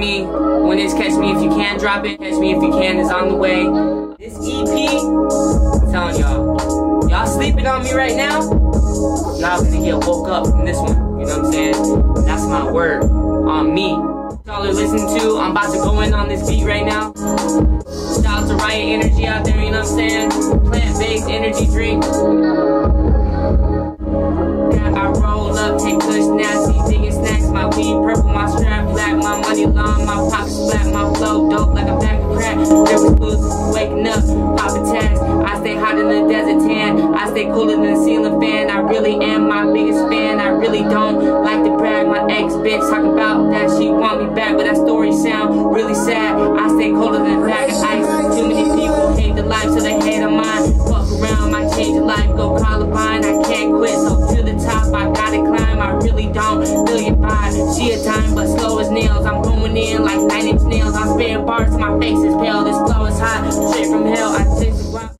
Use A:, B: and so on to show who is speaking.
A: me when it's Catch Me If You Can drop it. Catch Me If You Can is on the way. This EP, I'm telling y'all, y'all sleeping on me right now? Y'all gonna get woke up from this one. You know what I'm saying? That's my word on me. Y'all are listening to, I'm about to go in on this beat right now. Shout out to Riot Energy out there, you know what I'm saying? Plant-based energy drink. My black, my money long, my pockets flat, my flow dope like a bag of crack. Never smooth, waking up, popping tags. I stay hot in the desert tan. I stay cooler than a ceiling fan. I really am my biggest fan. I really don't like to brag. My ex bitch talk about that she want me back, but that story sound really sad. I stay colder than a bag of ice. Too many people hate the life, so they hate on mine. Fuck around, might change your life, go Columbine. I can't quit, so to the top, I gotta climb. I really don't feel your vibe. She a time, like nine inch nails. I'm spitting bars my face is pale. This glow is hot, straight from hell. I taste